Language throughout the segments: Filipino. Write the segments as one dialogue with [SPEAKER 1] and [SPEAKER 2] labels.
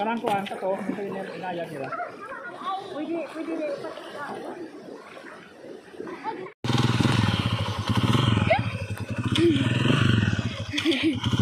[SPEAKER 1] Kanang kuhan ka to, ito yung inayag nila.
[SPEAKER 2] Pwede, pwede rin.
[SPEAKER 3] Meanwhile.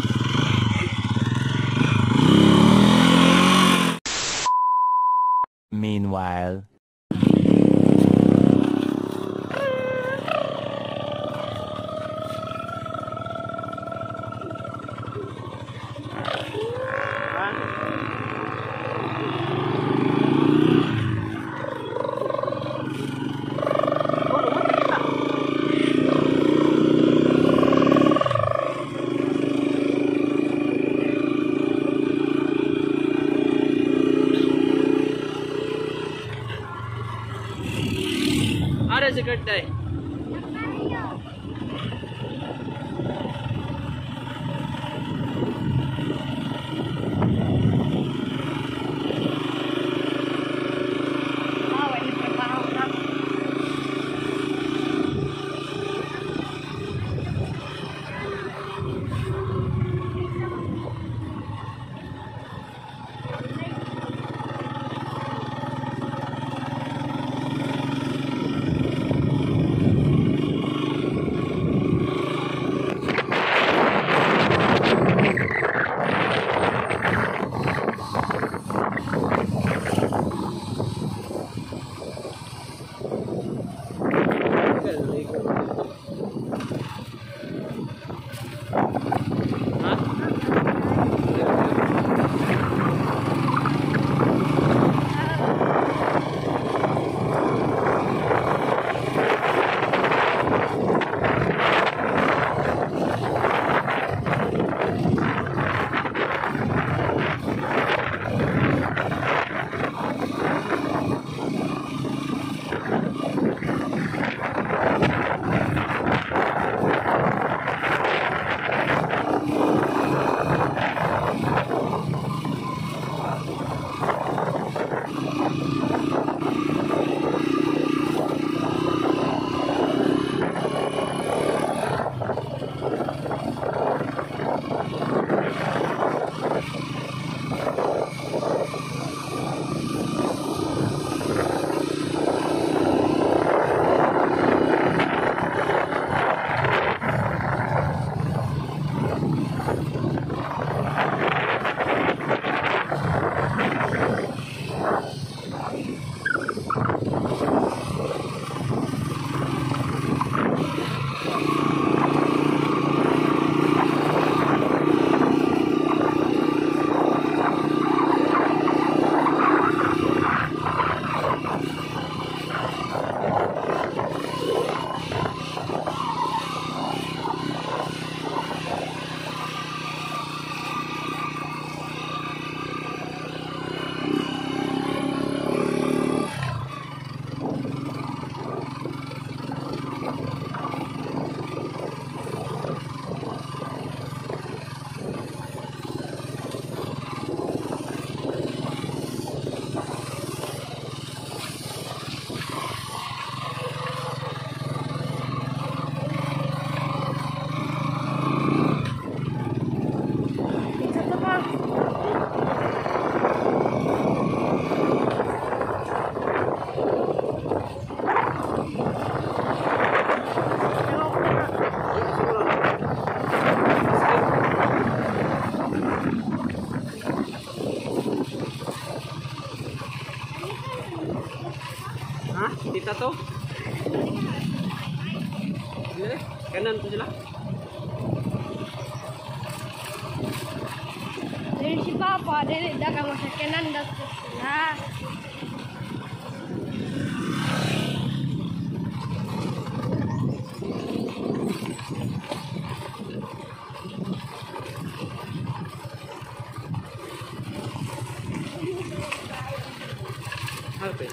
[SPEAKER 4] Apa?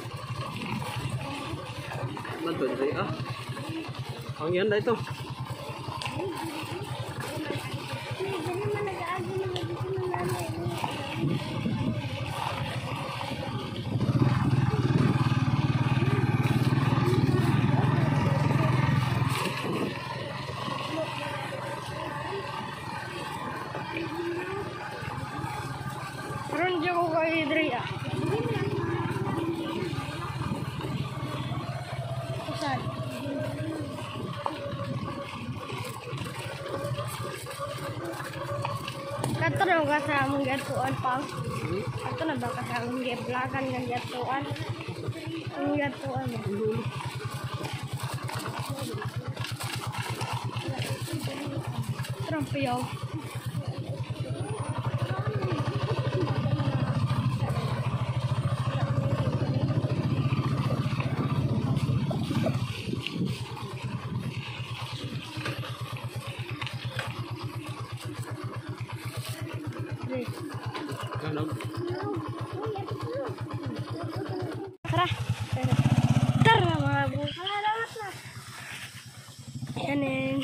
[SPEAKER 4] Mantul sih ah. Ang yan na ito.
[SPEAKER 5] Karon Kato na ba sa among gatuan pa? Kato na ba ka sa among giblagan ng gatuan? Ang gatuan mo. Trampiyaw.
[SPEAKER 3] Ano?
[SPEAKER 5] Tara. Tara mga buka. Salamat na. Yan eh.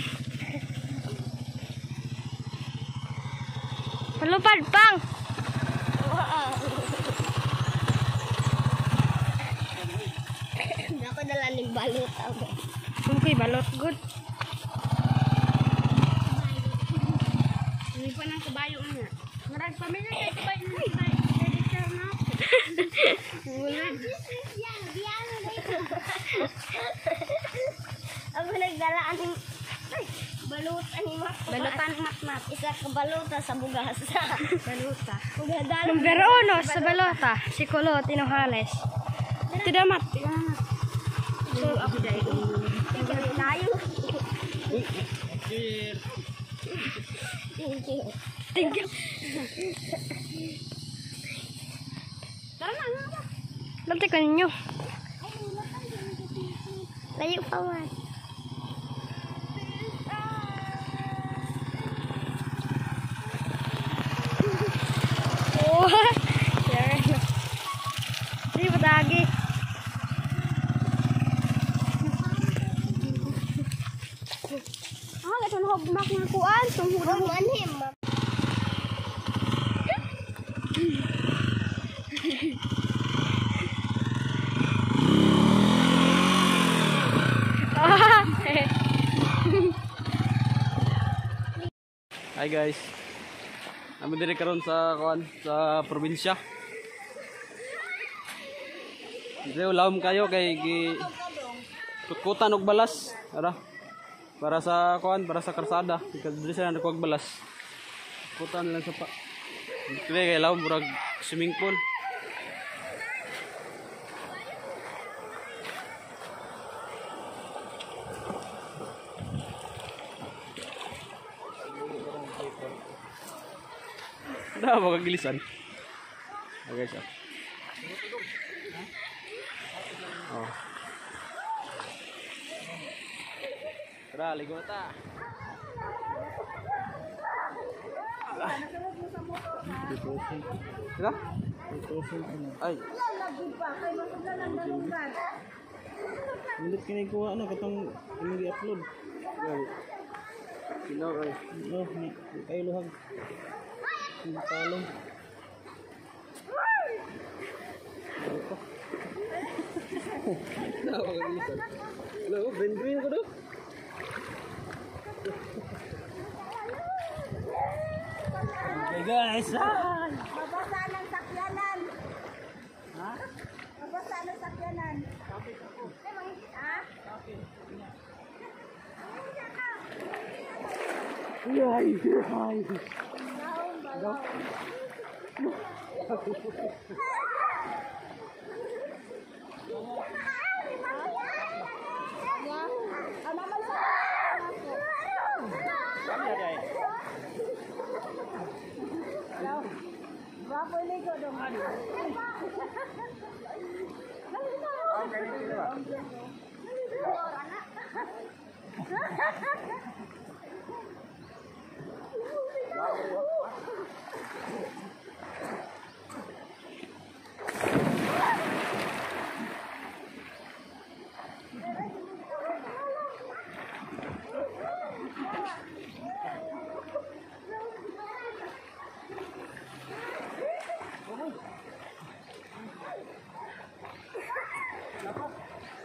[SPEAKER 5] Palupad pang.
[SPEAKER 2] Ako dala ng balot ako.
[SPEAKER 5] Okay, balot good.
[SPEAKER 2] Hindi pa ng kabayo niya. Marag pamilya kay kabayo na kabayo. Editor na. Wala. Ako nagdala aning ay, balutan ni Mak. Balutan mat mat. Isa ka baluta sa bugas. baluta. Ugadala.
[SPEAKER 5] Number uno sa balota. Si Kulot Inuhales. Ito damat.
[SPEAKER 2] So, ako dahil.
[SPEAKER 3] Cheers.
[SPEAKER 2] Thank you.
[SPEAKER 5] Thank you.
[SPEAKER 2] Tara na, ba?
[SPEAKER 5] Lati ko ninyo.
[SPEAKER 2] Layo pa man.
[SPEAKER 5] Oh. Sure. Di ba dagi?
[SPEAKER 2] Ah, gato na hugmak nga kuan. Tunghudan mo anim.
[SPEAKER 3] Hi guys. Amo diri karon sa kuan sa probinsya. Dili ulawom kayo kay gi kukutan og balas. Ara. Para sa kuan, para sa karsada. Kasi dili sila nagkuag balas. Kutan lang sa pa. Dili kay lawom murag swimming pool. Na mo kagilisan. Okay siya. Oh. Tara, ligo ta. Tara. Ay.
[SPEAKER 1] Ulit kinay kuha na katong imong gi-upload.
[SPEAKER 3] Ay. Sino ay?
[SPEAKER 1] Ni kayo luhag. Ang
[SPEAKER 3] kagilisan. Hello, Ben Green ko do.
[SPEAKER 1] Okay guys. Ah!
[SPEAKER 2] Mabasa ng sakyanan. Ha? Mabasa ng sakyanan. Ha?
[SPEAKER 1] Yay! Yay!
[SPEAKER 2] Ano man sa Bravo ligo dong.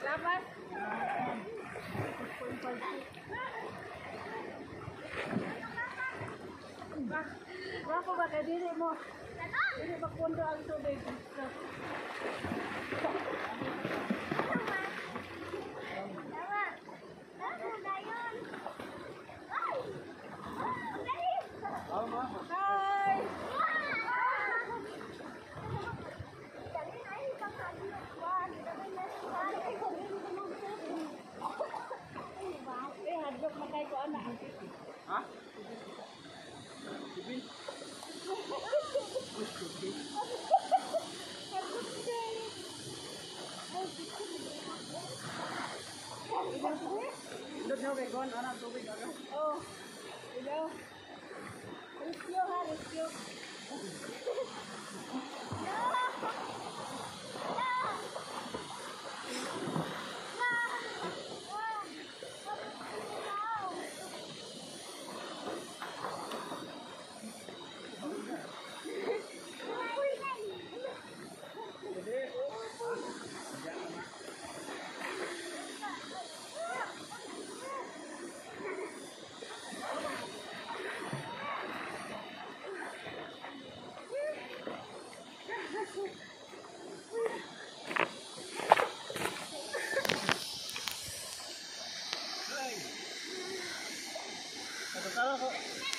[SPEAKER 2] Lapas. po ba kay dili mo? Dili ba pundo ang tubig?
[SPEAKER 4] Tama. Ano na yun? Ay! Ang galing!
[SPEAKER 2] Hi!
[SPEAKER 4] Dali na yung kakalimutan. Dali na yung kakalimutan.
[SPEAKER 2] Eh, hadlok na kay ko anak.
[SPEAKER 3] Ha? Dod na kay kon ana tubig aga.
[SPEAKER 2] Oh. Hello. Rescue ha, rescue.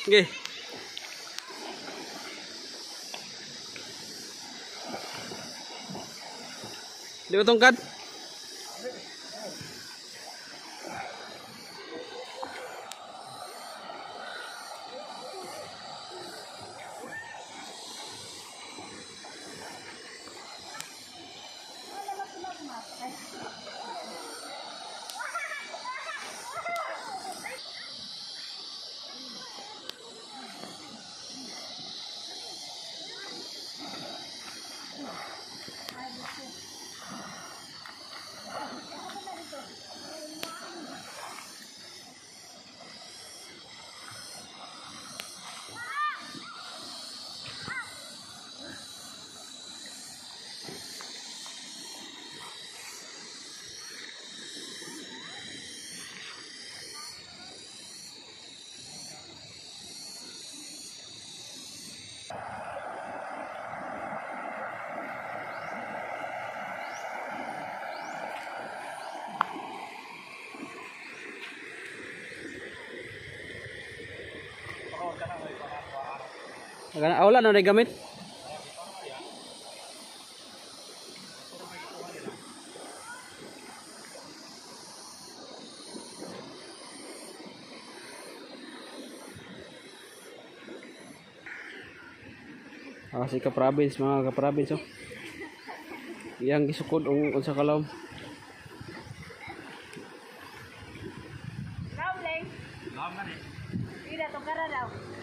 [SPEAKER 3] Okay. Di ba tungkad? Ah, wala na gamit. Ah, si ka-province, mga ka-province, oh. Iyang gisukod ang unsa kalawom.
[SPEAKER 2] Rowling. Ida to kara daw.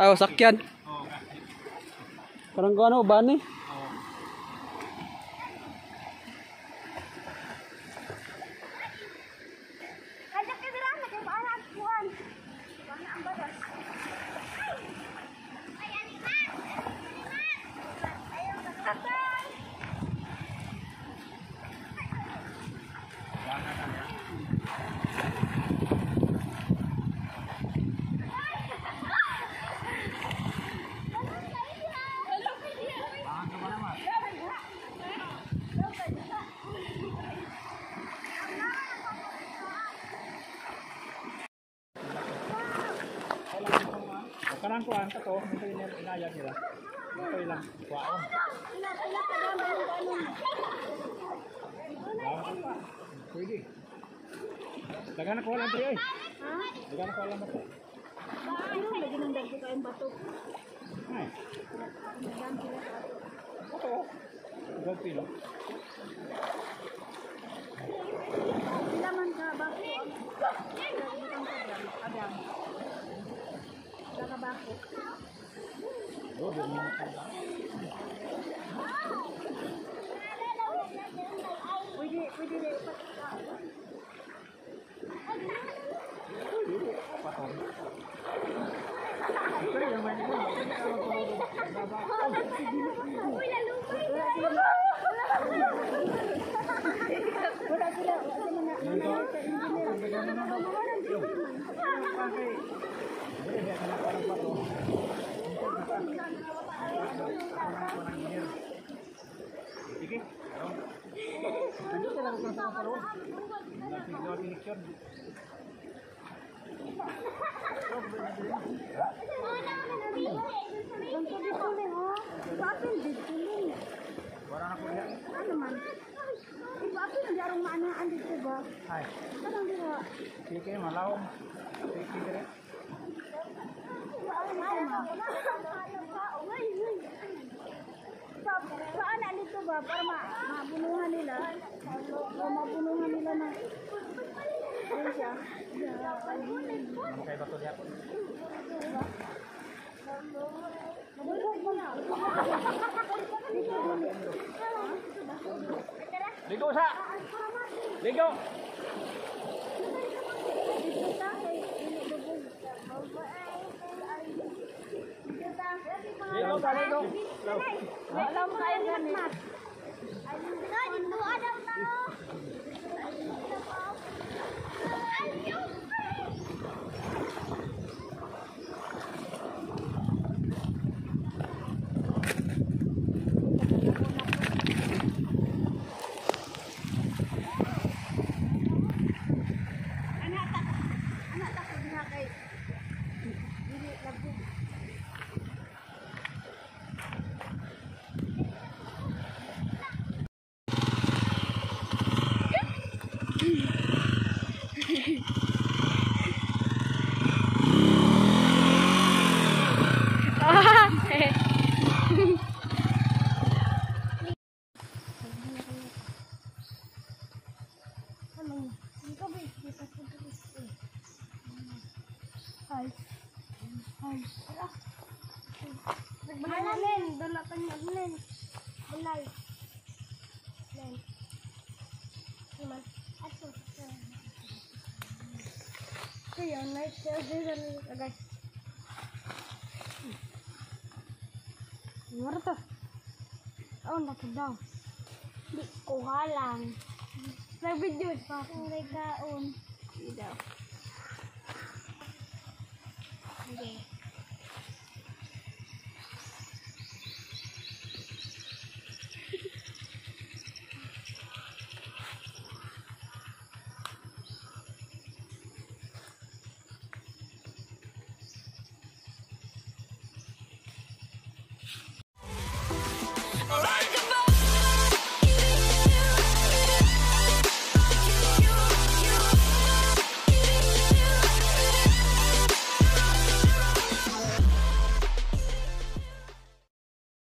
[SPEAKER 3] Ah, sakyan. Parang ko ano, bani?
[SPEAKER 4] Kajak ka dira na kay para ang kuan.
[SPEAKER 1] Kanang kuan ka to, ito yung inayag nila. Ito ilang kuwaon. Pwede. Dagan na ko lang tayo eh. Dagan na ko lang bato.
[SPEAKER 2] Lagi nang dagko kayong bato.
[SPEAKER 1] Ay. Ito. Ito pilo.
[SPEAKER 2] Sila man ka bako. Adam. Sila ka bako.
[SPEAKER 1] Oh, di mo trabajo. Yo
[SPEAKER 2] de mi trabajo. Thank na,
[SPEAKER 1] na,
[SPEAKER 2] Ano man? Ipapin ang darong maanaan dito ba?
[SPEAKER 1] Ay,
[SPEAKER 2] Anong diba?
[SPEAKER 1] sige malawom. Sige dire.
[SPEAKER 2] Saan na dito ba? Para ma mabunuhan nila. Para mabunuhan nila na. Ayun siya.
[SPEAKER 1] Ano kay bato diha?
[SPEAKER 2] Mabunuhan mo na.
[SPEAKER 1] Ligo sa. Ligo. Ligo sa ligo.
[SPEAKER 2] Alam mo kayo Ay. Ay. Nagbahala len, dala ka niya len. Balay. Kaya, nice. Kaya, kaya, kaya, guys. Ano to? Oh, nato daw. Di ko halang. Nag-video pa. Ang kaon. Di daw. Okay.